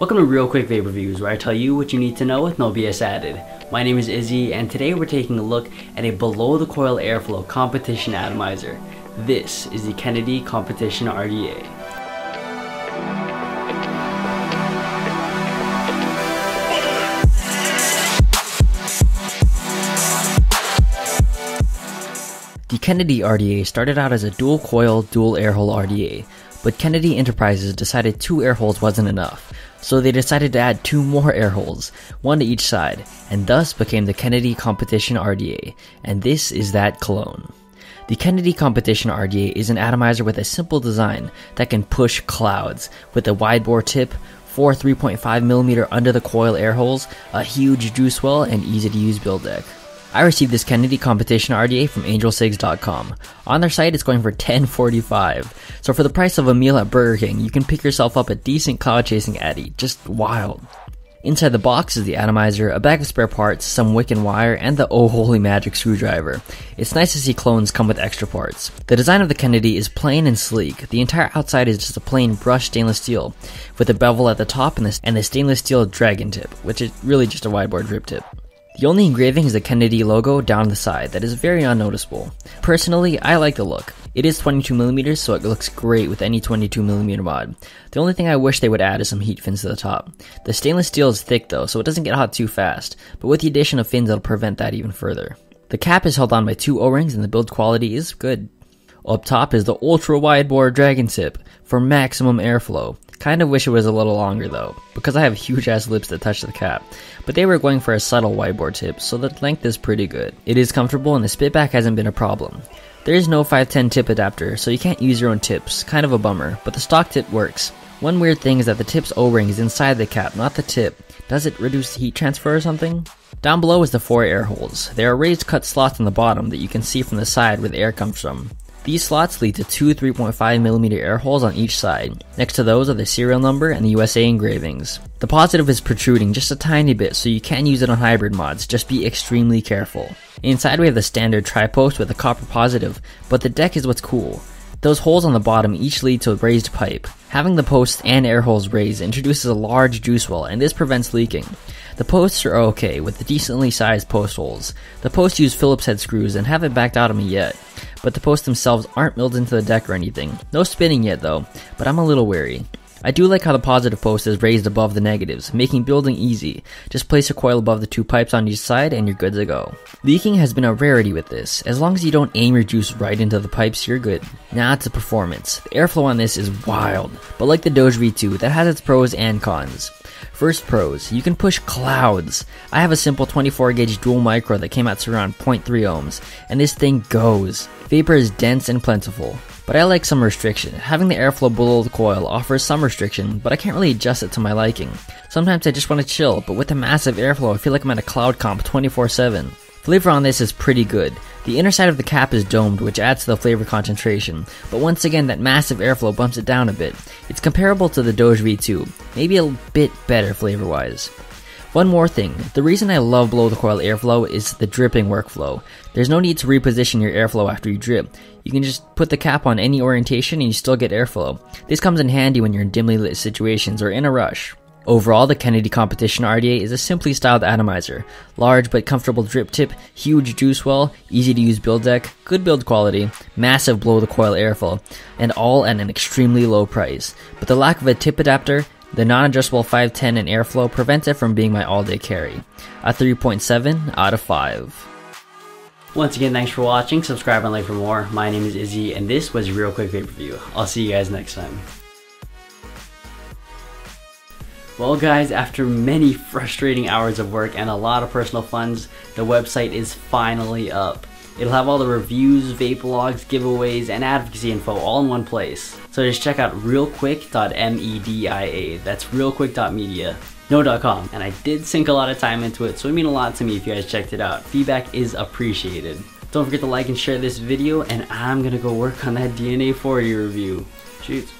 Welcome to Real Quick Vape Reviews, where I tell you what you need to know with no BS added. My name is Izzy, and today we're taking a look at a below the coil airflow competition atomizer. This is the Kennedy Competition RDA. The Kennedy RDA started out as a dual coil, dual airhole RDA, but Kennedy Enterprises decided two air holes wasn't enough, so they decided to add two more air holes, one to each side, and thus became the Kennedy Competition RDA, and this is that clone. The Kennedy Competition RDA is an atomizer with a simple design that can push clouds, with a wide bore tip, four 3.5mm under the coil air holes, a huge juice well, and easy to use build deck. I received this Kennedy Competition RDA from AngelCigs.com. On their site, it's going for $10.45. So for the price of a meal at Burger King, you can pick yourself up a decent cloud chasing atty. Just wild. Inside the box is the atomizer, a bag of spare parts, some wick and wire, and the oh holy magic screwdriver. It's nice to see clones come with extra parts. The design of the Kennedy is plain and sleek. The entire outside is just a plain brushed stainless steel, with a bevel at the top and the, and the stainless steel dragon tip, which is really just a wide bore drip tip. The only engraving is the Kennedy logo down the side that is very unnoticeable. Personally, I like the look. It is 22mm, so it looks great with any 22mm mod. The only thing I wish they would add is some heat fins to the top. The stainless steel is thick though, so it doesn't get hot too fast, but with the addition of fins it'll prevent that even further. The cap is held on by two O-rings and the build quality is good. Up top is the ultra wide bore dragon tip for maximum airflow. Kind of wish it was a little longer though, because I have huge ass lips that touch the cap. But they were going for a subtle wide bore tip, so the length is pretty good. It is comfortable and the spitback hasn't been a problem. There is no 510 tip adapter, so you can't use your own tips, kind of a bummer, but the stock tip works. One weird thing is that the tip's O-ring is inside the cap, not the tip. Does it reduce heat transfer or something? Down below is the four air holes. There are raised cut slots on the bottom that you can see from the side where the air comes from. These slots lead to two 3.5mm air holes on each side. Next to those are the serial number and the USA engravings. The positive is protruding just a tiny bit, so you can use it on hybrid mods, just be extremely careful. Inside we have the standard tri-post with a copper positive, but the deck is what's cool. Those holes on the bottom each lead to a raised pipe. Having the posts and air holes raised introduces a large juice well, and this prevents leaking. The posts are okay, with decently sized post holes. The posts use Phillips head screws and haven't backed out of me yet, but the posts themselves aren't milled into the deck or anything. No spinning yet though, but I'm a little wary. I do like how the positive post is raised above the negatives, making building easy. Just place a coil above the two pipes on each side and you're good to go. Leaking has been a rarity with this. As long as you don't aim your juice right into the pipes, you're good. Now to performance. The airflow on this is wild, but like the Doge V2, that has its pros and cons. First pros, you can push clouds. I have a simple 24 gauge dual micro that came out to around 0.3 ohms, and this thing goes. Vapor is dense and plentiful. But I like some restriction. Having the airflow below the coil offers some restriction, but I can't really adjust it to my liking. Sometimes I just want to chill, but with the massive airflow I feel like I'm at a cloud comp 24-7. Flavor on this is pretty good. The inner side of the cap is domed, which adds to the flavor concentration, but once again that massive airflow bumps it down a bit. It's comparable to the Doge V2, maybe a bit better flavor wise. One more thing, the reason I love blow the coil airflow is the dripping workflow. There's no need to reposition your airflow after you drip. You can just put the cap on any orientation and you still get airflow. This comes in handy when you're in dimly lit situations or in a rush. Overall, the Kennedy Competition RDA is a simply styled atomizer. Large but comfortable drip tip, huge juice well, easy to use build deck, good build quality, massive blow the coil airflow, and all at an extremely low price. But the lack of a tip adapter the non-adjustable 510 and airflow prevents it from being my all-day carry. A 3.7 out of 5. Once again, thanks for watching. Subscribe and like for more. My name is Izzy, and this was Real Quick Vape Review. I'll see you guys next time. Well guys, after many frustrating hours of work and a lot of personal funds, the website is finally up. It'll have all the reviews, vape logs, giveaways, and advocacy info all in one place. So just check out realquick.media. That's realquick.media. No .com. And I did sink a lot of time into it, so it means a lot to me if you guys checked it out. Feedback is appreciated. Don't forget to like and share this video, and I'm gonna go work on that DNA 40 review. Shoots.